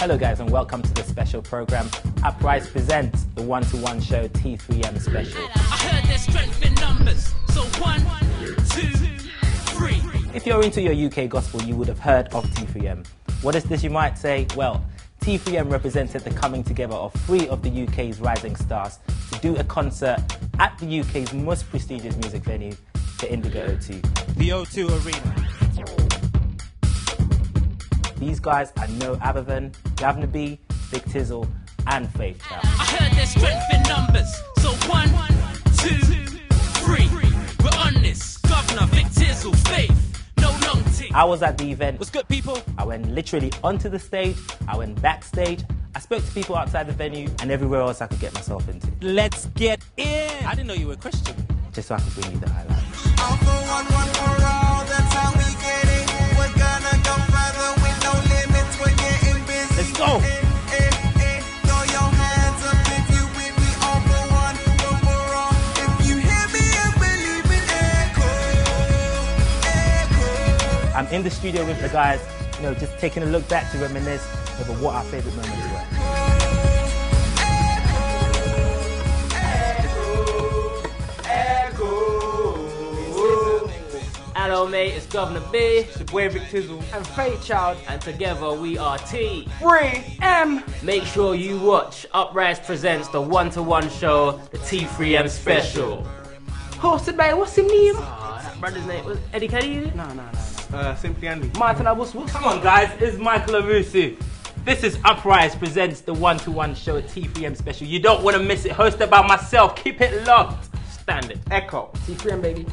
Hello, guys, and welcome to the special program. Uprise presents the one to one show T3M special. I heard there's strength in numbers. So one, two, three. If you're into your UK gospel, you would have heard of T3M. What is this, you might say? Well, T3M represented the coming together of three of the UK's rising stars to do a concert at the UK's most prestigious music venue, the Indigo O2. The O2 Arena. These guys are no other than Guvna B, Victizzle, and Faithchild. I heard there's strength in numbers. So one, two, three. We're on this. Governor, Victizzle, Faith. No long tick. I was at the event. What's good, people? I went literally onto the stage, I went backstage, I spoke to people outside the venue, and everywhere else I could get myself into, Let's get in. I didn't know you were a Christian. just so I could bring you the highlights. Echo. I'm in the studio with the guys, you know, just taking a look back to reminisce over what our favorite moments were. Hello, mate. It's Guvna B. It's your boy Victizzle. And Faithchild. And together we are T. 3M. Make sure you watch Uprise Presents the one to one show, the T3M special. Hosted by what's his name? Ah, that brother's name was Eddie Kelly. No, no, no, no. Uh, Simply Andy. Martin Abus. What's Come on, guys, it's Michael Owusu. This is Uprise presents the one to one show T3M special. You don't want to miss it. Hosted by myself. Keep it locked. Standard. Echo. T3M, baby.